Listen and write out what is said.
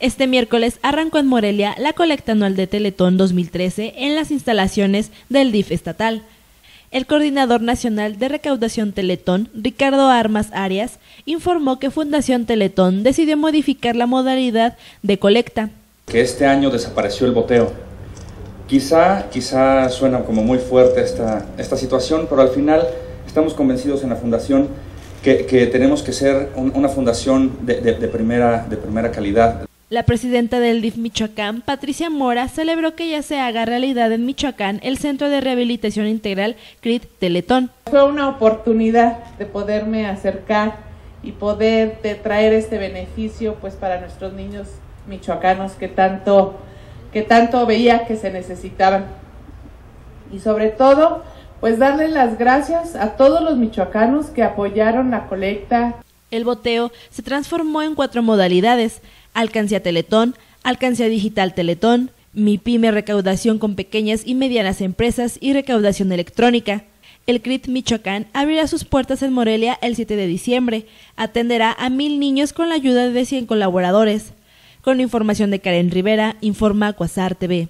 Este miércoles arrancó en Morelia la colecta anual de Teletón 2013 en las instalaciones del DIF estatal. El coordinador nacional de recaudación Teletón, Ricardo Armas Arias, informó que Fundación Teletón decidió modificar la modalidad de colecta. Que este año desapareció el boteo. Quizá, quizá suena como muy fuerte esta, esta situación, pero al final estamos convencidos en la Fundación que, tenemos que ser una fundación de, de, primera, de primera calidad. La presidenta del DIF Michoacán, Patricia Mora, celebró que ya se haga realidad en Michoacán el Centro de Rehabilitación Integral CRIT Teletón. Fue una oportunidad de poderme acercar y poder traer este beneficio pues para nuestros niños michoacanos que tanto que tanto veía que se necesitaban. Y sobre todo, pues darle las gracias a todos los michoacanos que apoyaron la colecta. El boteo se transformó en cuatro modalidades, Alcancía Teletón, Alcancía Digital Teletón, Mi Pyme Recaudación con pequeñas y medianas empresas y recaudación electrónica. El CRIT Michoacán abrirá sus puertas en Morelia el 7 de diciembre. Atenderá a mil niños con la ayuda de 100 colaboradores. Con información de Karen Rivera, informa Cuasar TV.